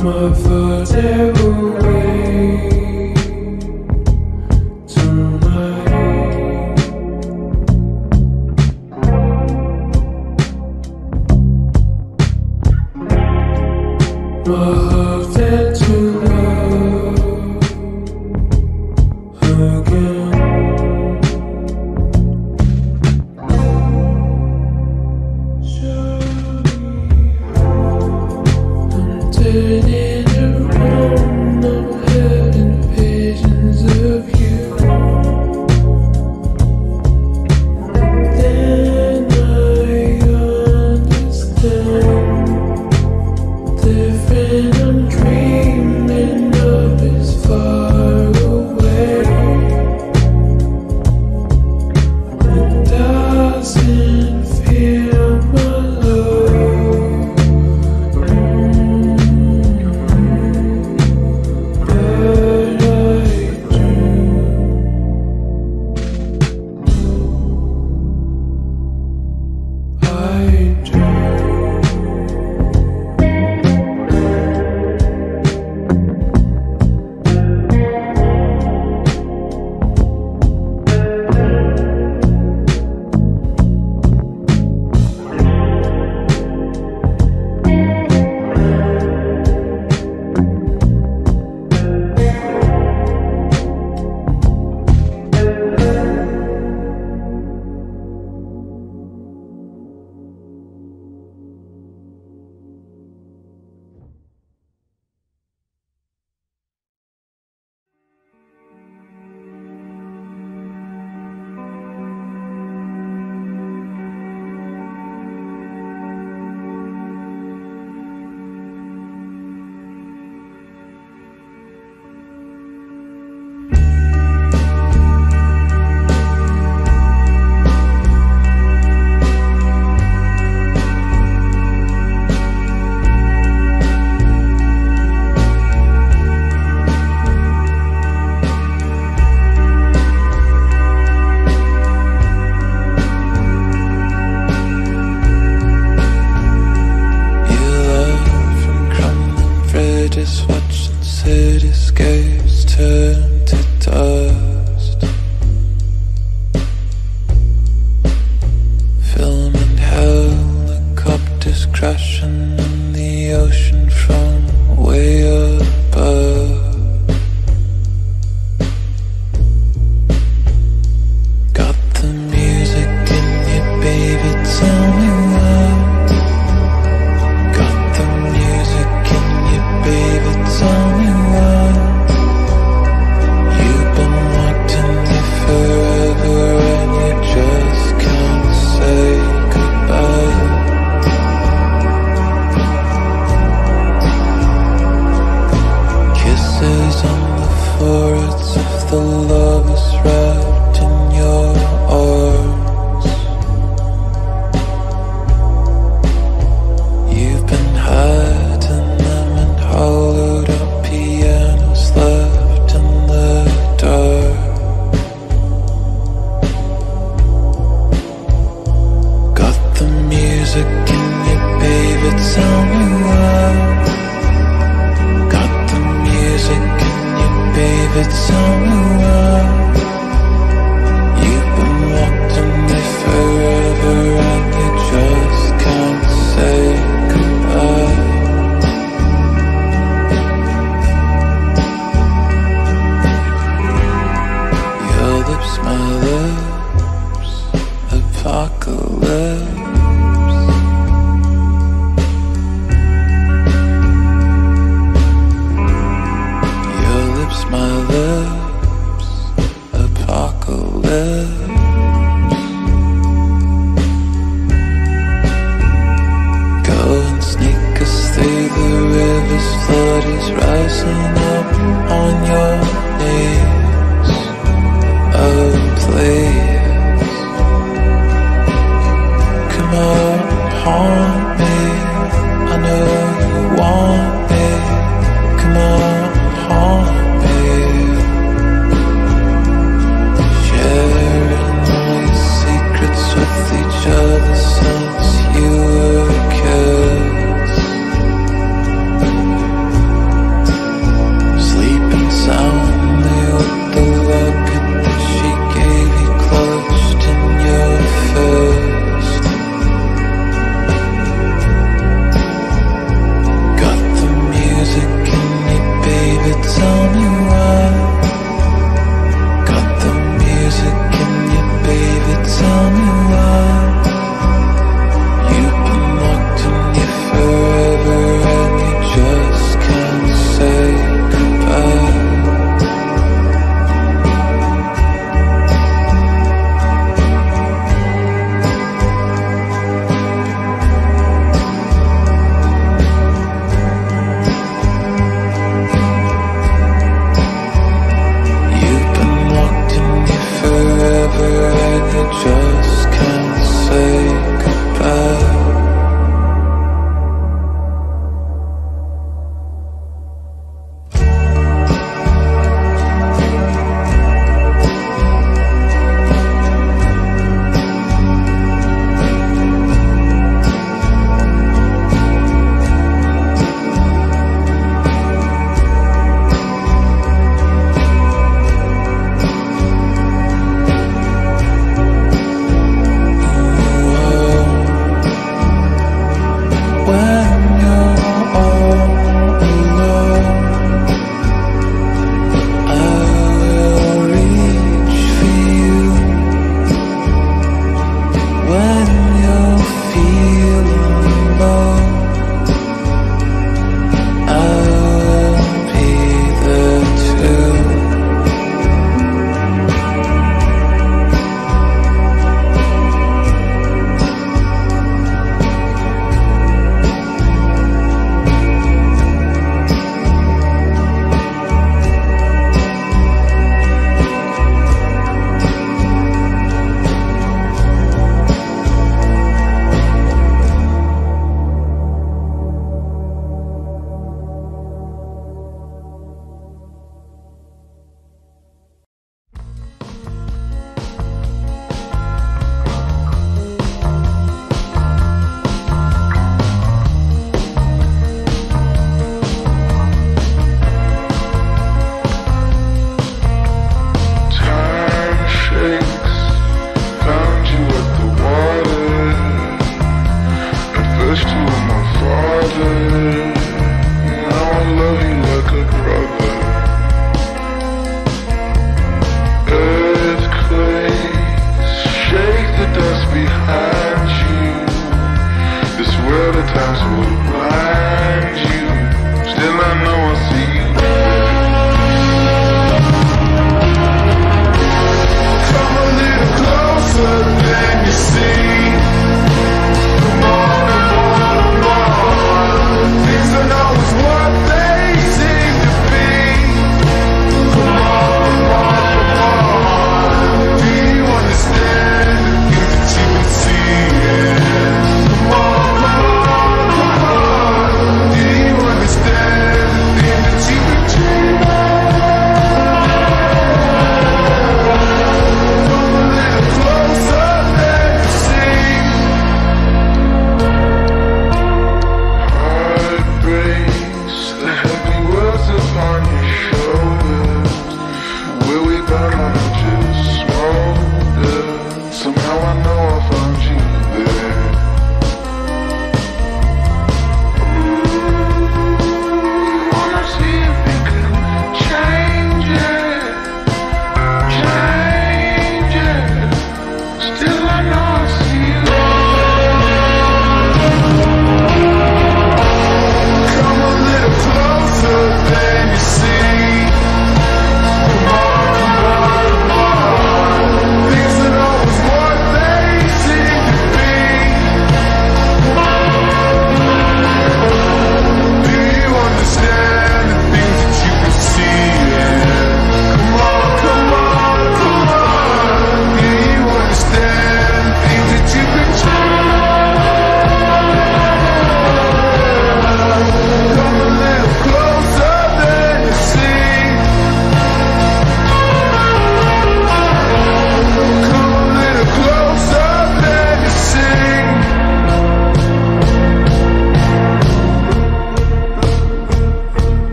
My further away